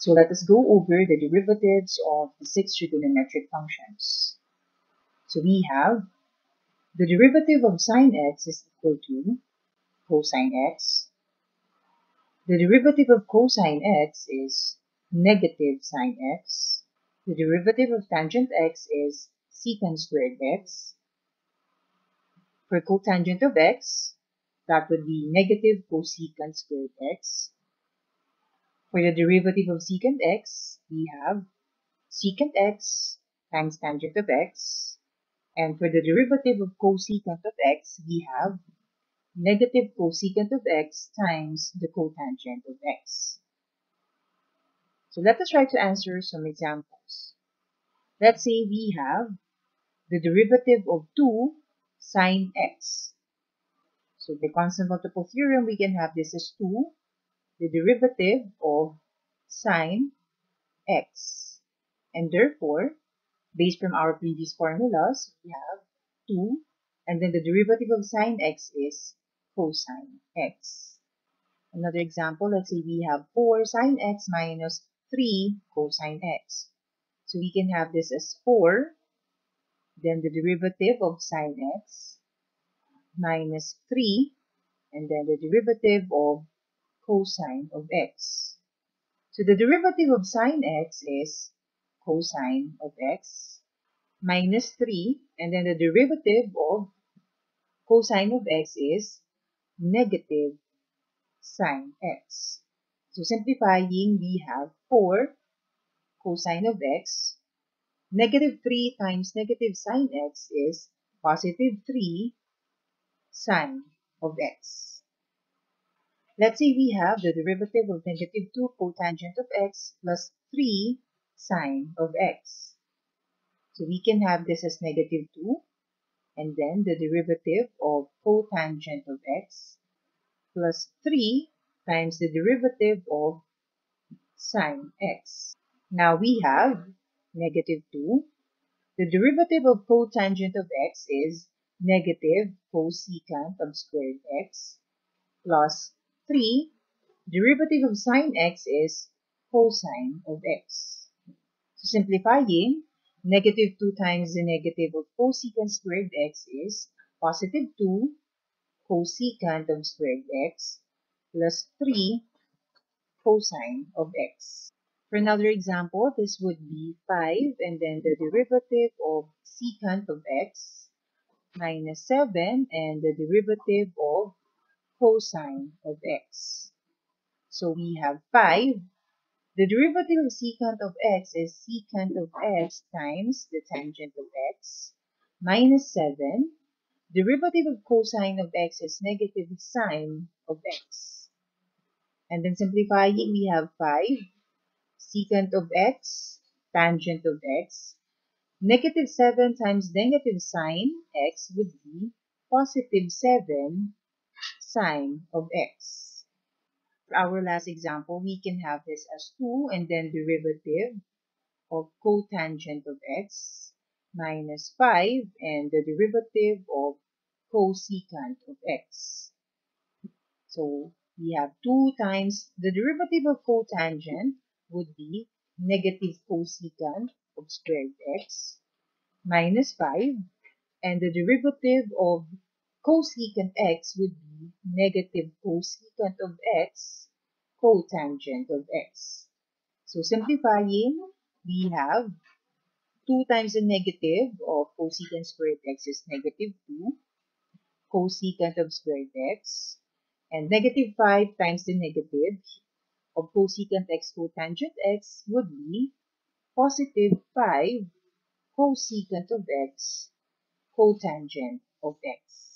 So let us go over the derivatives of the six trigonometric functions. So we have the derivative of sine x is equal to cosine x. The derivative of cosine x is negative sine x. The derivative of tangent x is secant squared x. For cotangent of x, that would be negative cosecant squared x. For the derivative of secant x, we have secant x times tangent of x. And for the derivative of cosecant of x, we have negative cosecant of x times the cotangent of x. So let us try to answer some examples. Let's say we have the derivative of 2 sine x. So the constant multiple theorem, we can have this as 2, the derivative of sine x. And therefore, based from our previous formulas, we have 2, and then the derivative of sine x is cosine x. Another example, let's say we have 4 sine x minus 3 cosine x. So we can have this as 4 then the derivative of sine x minus 3, and then the derivative of cosine of x. So the derivative of sine x is cosine of x minus 3, and then the derivative of cosine of x is negative sine x. So simplifying, we have 4 cosine of x Negative 3 times negative sine x is positive 3 sine of x. Let's say we have the derivative of negative 2 cotangent of x plus 3 sine of x. So we can have this as negative 2 and then the derivative of cotangent of x plus 3 times the derivative of sine x. Now we have negative 2. The derivative of cotangent of x is negative cosecant of squared x plus 3. Derivative of sine x is cosine of x. So simplifying, negative 2 times the negative of cosecant squared x is positive 2 cosecant of squared x plus 3 cosine of x. For another example, this would be 5 and then the derivative of secant of x minus 7 and the derivative of cosine of x. So we have 5. The derivative of secant of x is secant of x times the tangent of x minus 7. Derivative of cosine of x is negative sine of x. And then simplifying, we have 5 secant of x, tangent of x. Negative 7 times negative sine x would be positive 7 sine of x. For our last example, we can have this as 2 and then derivative of cotangent of x minus 5 and the derivative of cosecant of x. So we have 2 times the derivative of cotangent would be negative cosecant of squared x minus 5 and the derivative of cosecant x would be negative cosecant of x cotangent of x. So simplifying, we have 2 times the negative of cosecant squared x is negative 2 cosecant of squared x and negative 5 times the negative of cosecant x cotangent x would be positive 5 cosecant of x cotangent of x.